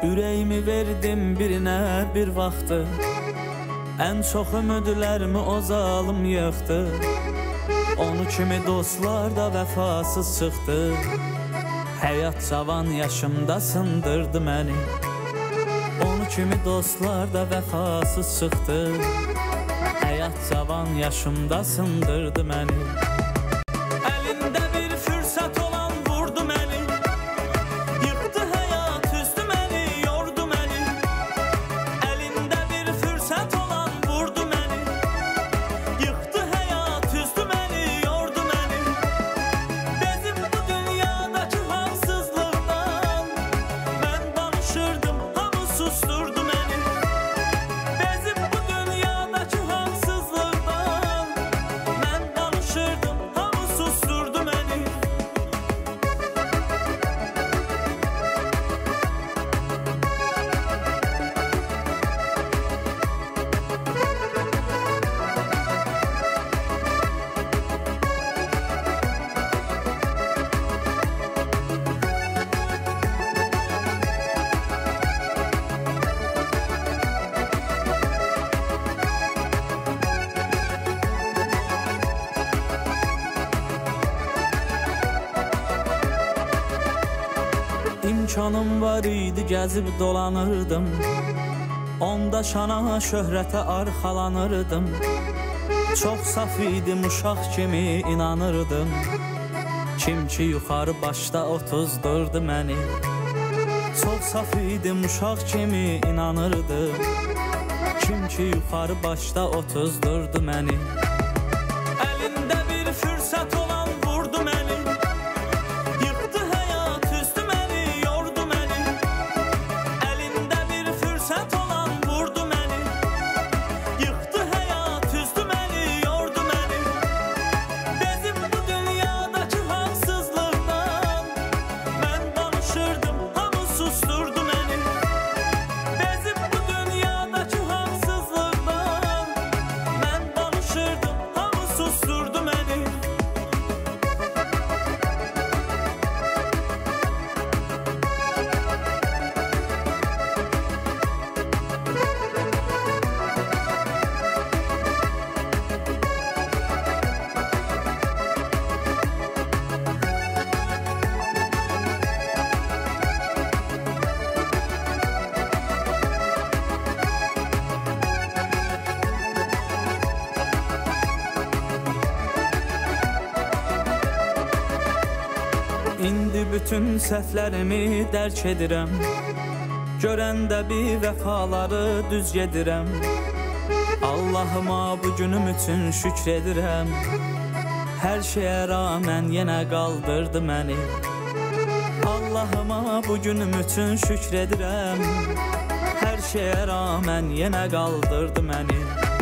Ürəyimi verdim birinə bir vaxtı. Ən çox ümidlərimi o zalım yıxdı. Onu kimi dostlar da vəfasız çıxdı. Həyat cavan yaşımda sındırdı məni. Onu kimi dostlar da vəfasız çıxdı. Həyat cavan yaşımda sındırdı məni İmkanım var idi gəzib dolanırdım. Onda şana şöhrətə arxalanırdım. Çox saf idim uşaq kimi inanırdım. Kim ki yuxarı başda otuzdurdu məni. Çox saf idim uşaq kimi inanırdım. Kim ki yuxarı başda otuzdurdu məni bütün səhvlərimi dərk edirəm. Görəndə bir vəfaları düz gedirəm Allahıma bu günüm üçün şükr edirəm. Hər şeyə rağmen yenə qaldırdı məni. Allahıma bu günüm üçün şükr edirəm. Hər şeyə rağmen yenə qaldırdı məni